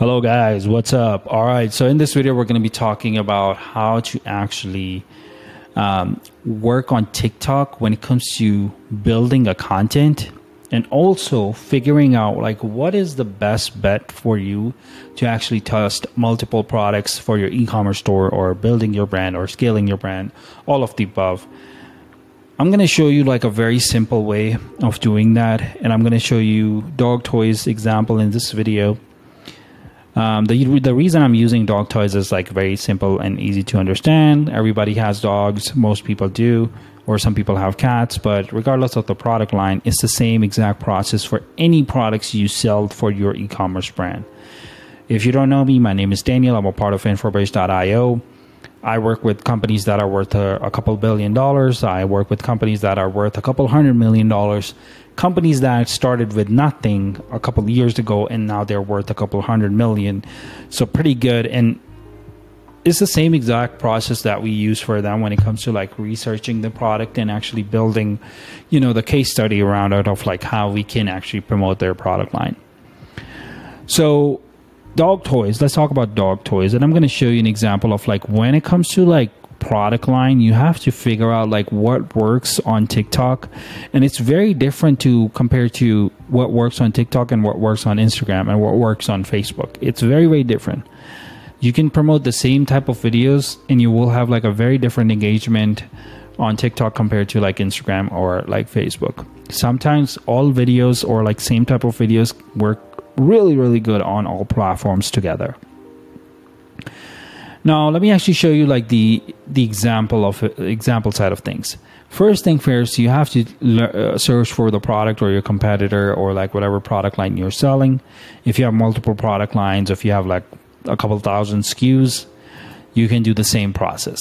Hello guys, what's up? All right, so in this video, we're going to be talking about how to actually um, work on TikTok when it comes to building a content and also figuring out like what is the best bet for you to actually test multiple products for your e-commerce store or building your brand or scaling your brand, all of the above. I'm going to show you like a very simple way of doing that and I'm going to show you dog toys example in this video um, the the reason I'm using dog toys is like very simple and easy to understand. Everybody has dogs, most people do, or some people have cats. But regardless of the product line, it's the same exact process for any products you sell for your e-commerce brand. If you don't know me, my name is Danial. I'm a part of Infobridge.io. I work with companies that are worth a, a, couple billion dollars. I work with companies that are worth a couple hundred million dollars. Companies that started with nothing a couple years ago and now they're worth a couple hundred million. So pretty good. And it's the same exact process that we use for them when it comes to like researching the product and actually building, you know, the case study around it of like how we can actually promote their product line. So dog toys. Let's talk about dog toys. And i'm going to show you an example of like when it comes to like product line you have to figure out like what works on tiktok. And it's very different to compare to what works on tiktok and what works on instagram and what works on facebook. It's very very different. You can promote the same type of videos and you will have like a very different engagement on tiktok compared to like instagram or like facebook. Sometimes all videos or like same type of videos work really, really good on all platforms together. Now, let me actually show you like the the example of example side of things. First thing first, you have to uh, search for the product or your competitor or like whatever product line you're selling. If you have multiple product lines, if you have like a couple thousand SKUs, you can do the same process.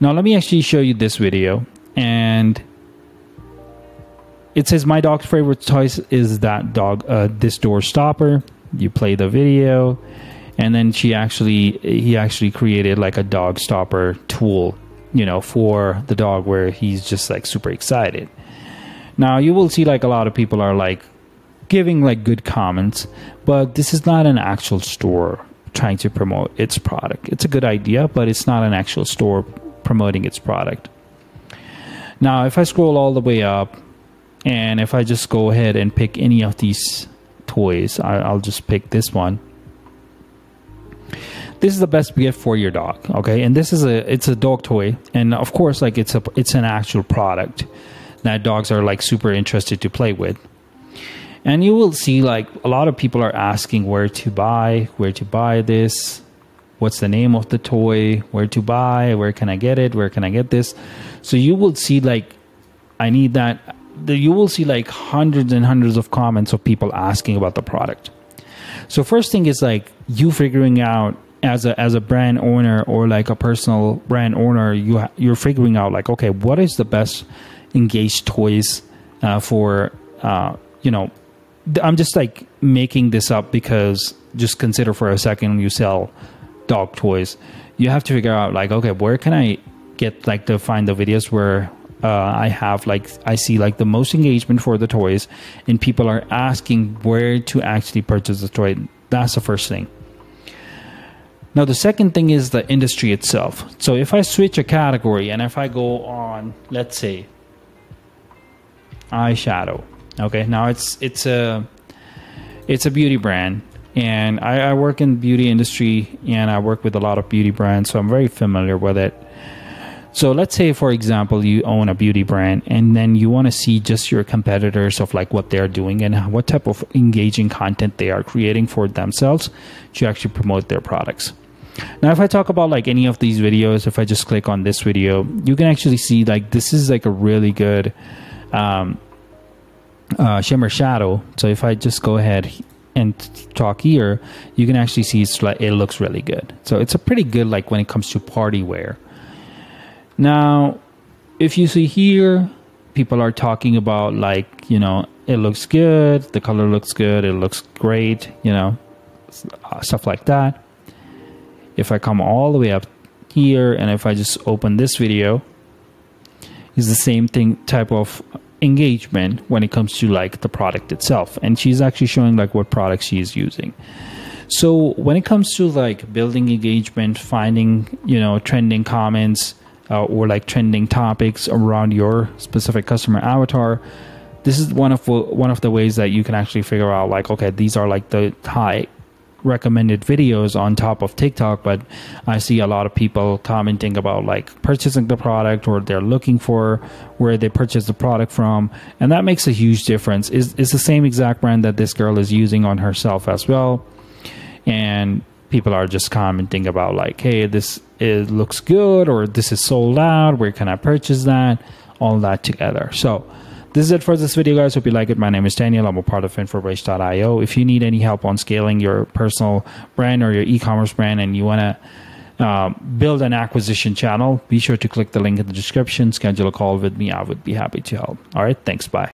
Now, let me actually show you this video and it says my dog's favorite toy is that dog uh, this door stopper. You play the video. And then she actually he actually created like a dog stopper tool you know for the dog where he's just like super excited. Now you will see like a lot of people are like giving like good comments but this is not an actual store trying to promote its product. It's a good idea but it's not an actual store promoting its product. Now if i scroll all the way up and if I just go ahead and pick any of these toys, I, will just pick this one. This is the best gift for your dog, okay? And this is a it's a dog toy, and of course, like it's a it's an actual product that dogs are like super interested to play with. And you will see like a lot of people are asking where to buy, where to buy this, what's the name of the toy, where to buy, where can I get it, where can I get this. So you will see like I need that the, you will see like hundreds and hundreds of comments of people asking about the product. So first thing is like you figuring out as a as a brand owner or like a personal brand owner, you ha- you're figuring out like okay, what is the best engaged toys uh, for uh, you know. I'm just like making this up because just consider for a second you sell dog toys, you have to figure out like okay, where can I get like to find the videos where uh, I have like I see like the most engagement for the toys, and people are asking where to actually purchase the toy. That's the first thing. Now the second thing is the industry itself. So if I switch a category and if I go on, let's say, eyeshadow. Okay, now it's it's a it's a beauty brand, and I, I work in beauty industry and I work with a lot of beauty brands, so I'm very familiar with it. So let's say, for example, you own a beauty brand and then you want to see just your competitors of like what they're doing and what type of engaging content they are creating for themselves to actually promote their products. Now, if I talk about like any of these videos, if I just click on this video, you can actually see like this is like a really good um, uh, shimmer shadow. So if I just go ahead and talk here, you can actually see it's like, it looks really good. So it's a pretty good like when it comes to party wear. Now, if you see here, people are talking about like, you know, it looks good, the color looks good, it looks great, you know, stuff like that. If I come all the way up here and if I just open this video, is the same thing type of engagement when it comes to like the product itself. And she's actually showing like what product she is using. So when it comes to like building engagement, finding you know trending comments uh, or like trending topics around your specific customer avatar, this is one of one of the ways that you can actually figure out like okay these are like the high recommended videos on top of TikTok, but I see a lot of people commenting about like purchasing the product or they're looking for where they purchased the product from, and that makes a huge difference. Is it's the same exact brand that this girl is using on herself as well, and people are just commenting about like, hey, this it looks good or this is sold out. Where can I purchase that? All that together. So this is it for this video, guys. Hope you like it. My name is Danial. I'm a part of InfoBridge.io. If you need any help on scaling your personal brand or your e-commerce brand and you want to uh, build an acquisition channel, be sure to click the link in the description, schedule a call with me. I would be happy to help. All right. Thanks. Bye.